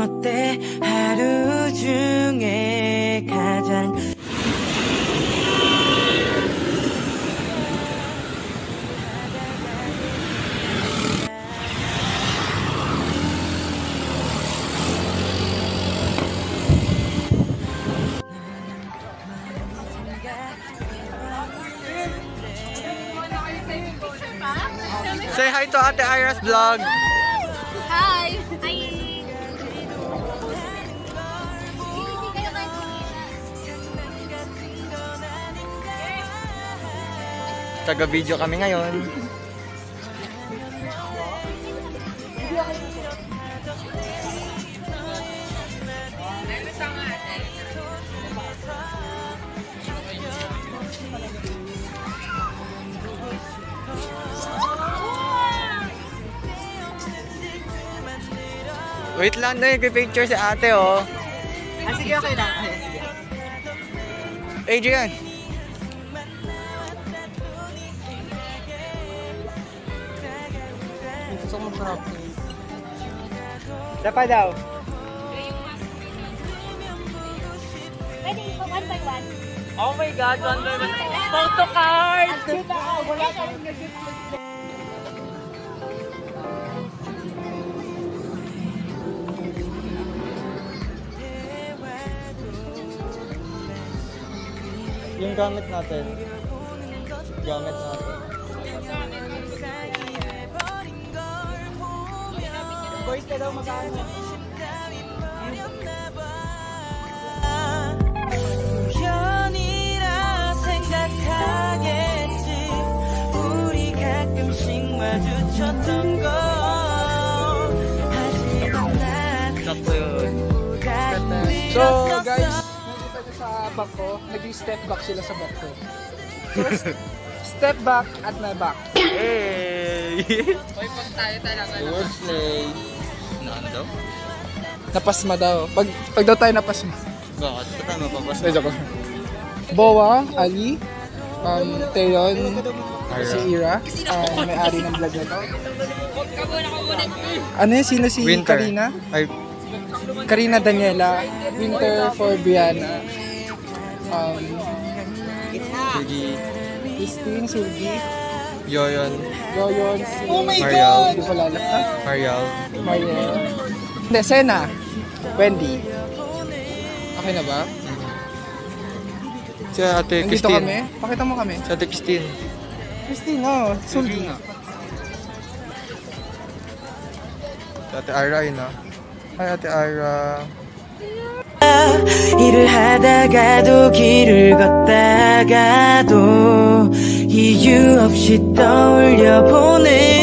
어때 하루 중에 가장 Say hi to Ate Ira's vlog. Taga-video kami ngayon. Wait lang na picture si ate oh. Ah, sige, okay lang. Okay, sige. Adrian. Gusto mo sarap. Dapat daw. Pwede ikaw one by one. Oh my God, one by one. Photo card! Wala ka rin Yung gamit natin. Gamit natin. Boys na daw magkano. 우연이라 생각하겠지 우리 가끔씩 마주쳤던 거 하지만 난 Sakto yun. So guys, nakita nyo sa back ko, naging step back sila sa back ko. First, step back at my back. Hey! Hoy, pag tayo talaga Towards play. Nando? Napasma daw. Pag, pag daw tayo napasma. Bakit? Ba't tayo mapapasok? Medyo ko. Bowa, Ali, um, Teon, si Ira, um, may-ari ng vlog na to. Ano yun? Sino si Winter. Karina? Ay, Karina Daniela, Winter for Brianna, um, Sige. Christine, Sylvie, Yoyon. Yoyon, si Oh my Mariel. Hindi ko lalap ha? Mariel. Mariel. Hindi, Sena. Wendy. Okay na ba? Si Ate Nandito Christine. kami? Pakita mo kami. Si Ate Christine. Christine, oh. Sulgi. Si Ate Ira yun ah. Hi Ate Ira. 일을 하다가도 길을 걷다가도 이유 없이 떠올려보네